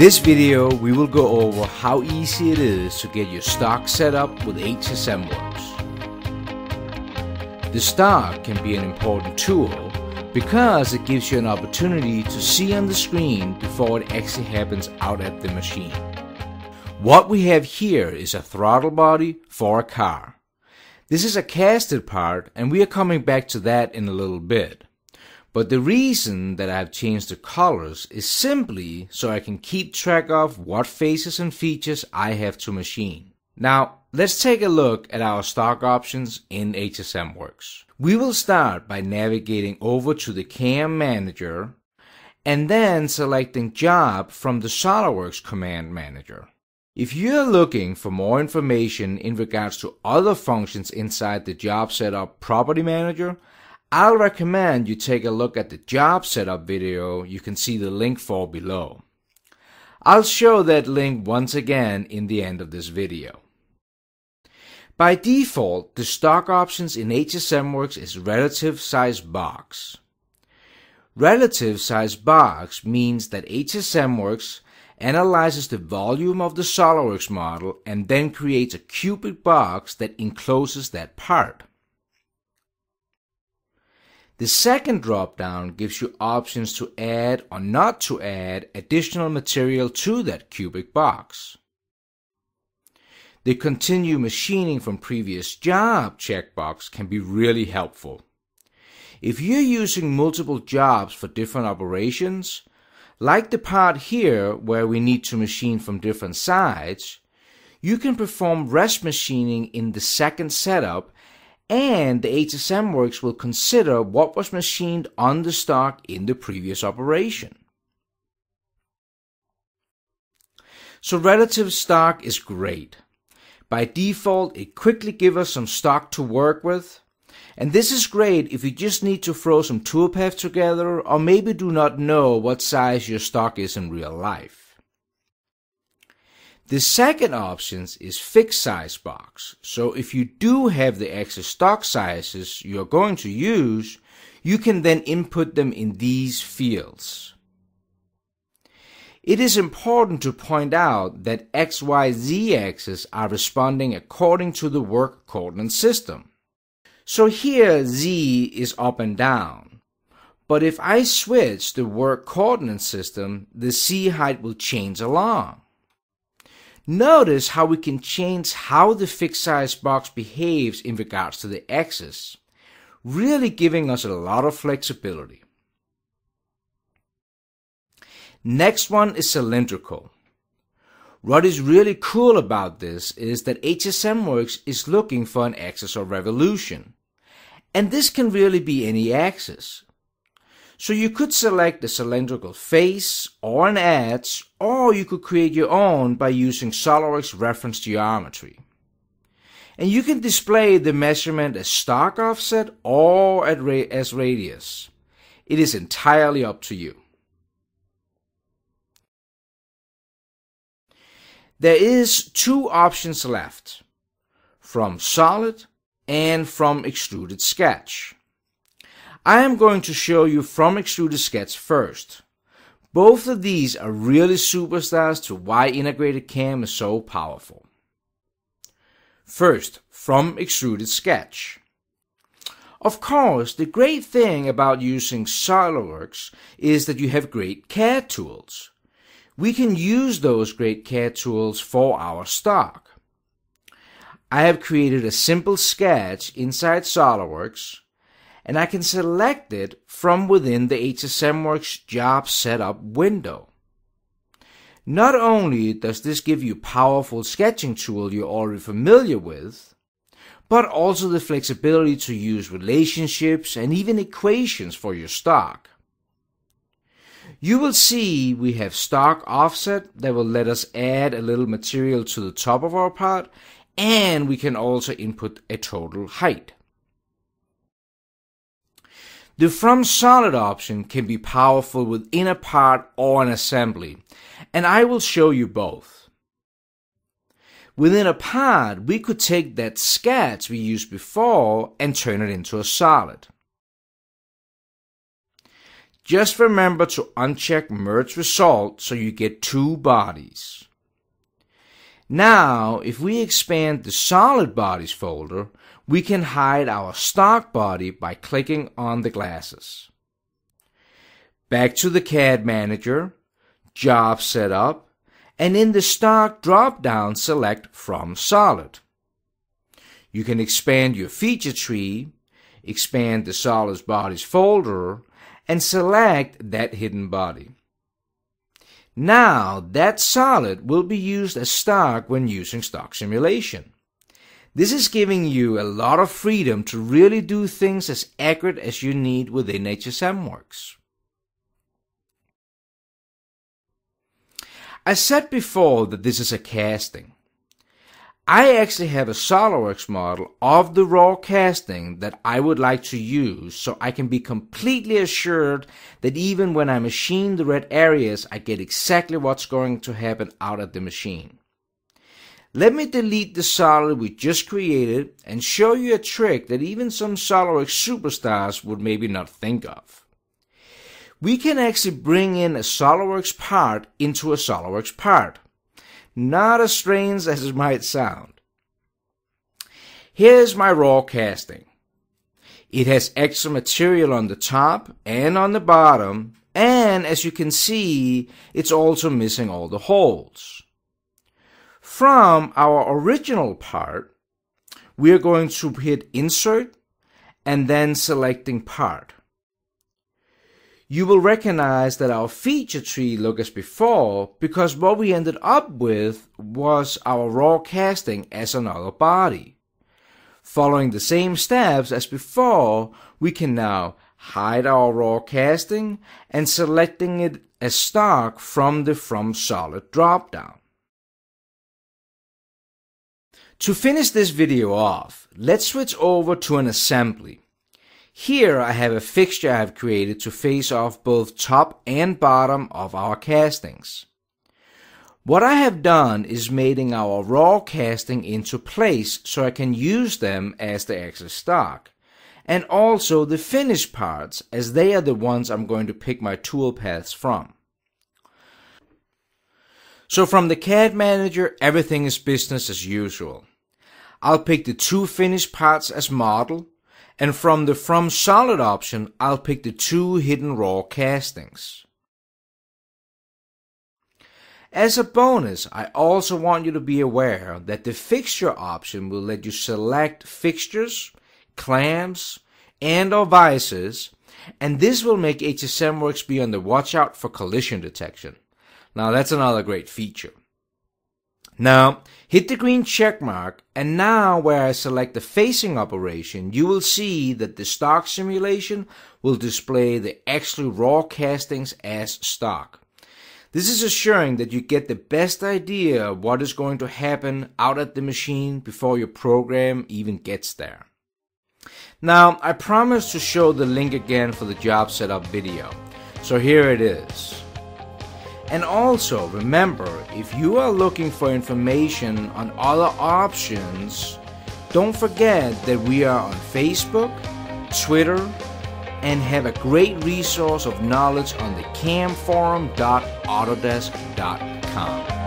this video, we will go over how easy it is to get your stock set up with HSM Works. The stock can be an important tool because it gives you an opportunity to see on the screen before it actually happens out at the machine. What we have here is a throttle body for a car. This is a casted part and we are coming back to that in a little bit. But the reason that I have changed the colors is simply so I can keep track of what faces and features I have to machine. Now, let's take a look at our stock options in HSM Works. We will start by navigating over to the CAM Manager and then selecting Job from the SOLIDWORKS Command Manager. If you're looking for more information in regards to other functions inside the Job Setup Property Manager, I'll recommend you take a look at the Job Setup video you can see the link for below. I'll show that link once again in the end of this video. By default, the stock options in HSM Works is relative size box. Relative size box means that HSM Works analyzes the volume of the SOLIDWORKS model and then creates a cubic box that encloses that part. The second drop-down gives you options to add or not to add additional material to that cubic box. The continue machining from previous job checkbox can be really helpful. If you're using multiple jobs for different operations, like the part here where we need to machine from different sides, you can perform rest machining in the second setup and the HSM Works will consider what was machined on the stock in the previous operation. So relative stock is great. By default, it quickly gives us some stock to work with. And this is great if you just need to throw some toolpath together or maybe do not know what size your stock is in real life. The second option is fixed size box. So if you do have the extra stock sizes you're going to use, you can then input them in these fields. It is important to point out that XYZ axes are responding according to the work coordinate system. So here Z is up and down. But if I switch the work coordinate system, the Z height will change along. Notice how we can change how the fixed size box behaves in regards to the axis, really giving us a lot of flexibility. Next one is cylindrical. What is really cool about this is that HSM Works is looking for an axis of revolution. And this can really be any axis. So you could select a cylindrical face or an edge, or you could create your own by using SOLIDWORKS reference geometry. And you can display the measurement as stock offset or as radius. It is entirely up to you. There is two options left, from solid and from extruded sketch. I am going to show you from extruded sketch first. Both of these are really superstars to why integrated CAM is so powerful. First, from extruded sketch. Of course, the great thing about using SOLIDWORKS is that you have great CAD tools we can use those great CAD tools for our stock. I have created a simple sketch inside SOLIDWORKS and I can select it from within the HSM Works job setup window. Not only does this give you powerful sketching tool you're already familiar with, but also the flexibility to use relationships and even equations for your stock. You will see we have stock offset that will let us add a little material to the top of our part and we can also input a total height. The from solid option can be powerful within a part or an assembly and I will show you both. Within a part, we could take that sketch we used before and turn it into a solid. Just remember to uncheck merge result so you get two bodies. Now, if we expand the solid bodies folder, we can hide our stock body by clicking on the glasses. Back to the CAD Manager, Job Setup, and in the Stock drop-down select From Solid. You can expand your feature tree, expand the Solid Bodies folder, and select that hidden body. Now, that solid will be used as stock when using stock simulation. This is giving you a lot of freedom to really do things as accurate as you need within HSMWorks. I said before that this is a casting. I actually have a SOLIDWORKS model of the raw casting that I would like to use so I can be completely assured that even when I machine the red areas, I get exactly what's going to happen out at the machine. Let me delete the solid we just created and show you a trick that even some SOLIDWORKS superstars would maybe not think of. We can actually bring in a SOLIDWORKS part into a SOLIDWORKS part. Not as strange as it might sound. Here's my raw casting. It has extra material on the top and on the bottom, and as you can see, it's also missing all the holes from our original part, we are going to hit insert and then selecting part. You will recognize that our feature tree look as before because what we ended up with was our raw casting as another body. Following the same steps as before, we can now hide our raw casting and selecting it as stock from the From Solid dropdown. To finish this video off, let's switch over to an assembly. Here I have a fixture I have created to face off both top and bottom of our castings. What I have done is mating our raw casting into place so I can use them as the excess stock. And also the finished parts as they are the ones I'm going to pick my tool paths from. So from the CAD manager, everything is business as usual. I'll pick the two finished parts as model, and from the From Solid option, I'll pick the two hidden raw castings. As a bonus, I also want you to be aware that the fixture option will let you select fixtures, clamps, and or vices, and this will make HSMWorks be on the watch out for collision detection. Now that's another great feature. Now, hit the green check mark, and now where I select the facing operation, you will see that the stock simulation will display the actual raw castings as stock. This is assuring that you get the best idea of what is going to happen out at the machine before your program even gets there. Now, I promised to show the link again for the job setup video, so here it is. And also remember, if you are looking for information on other options, don't forget that we are on Facebook, Twitter, and have a great resource of knowledge on the camforum.autodesk.com.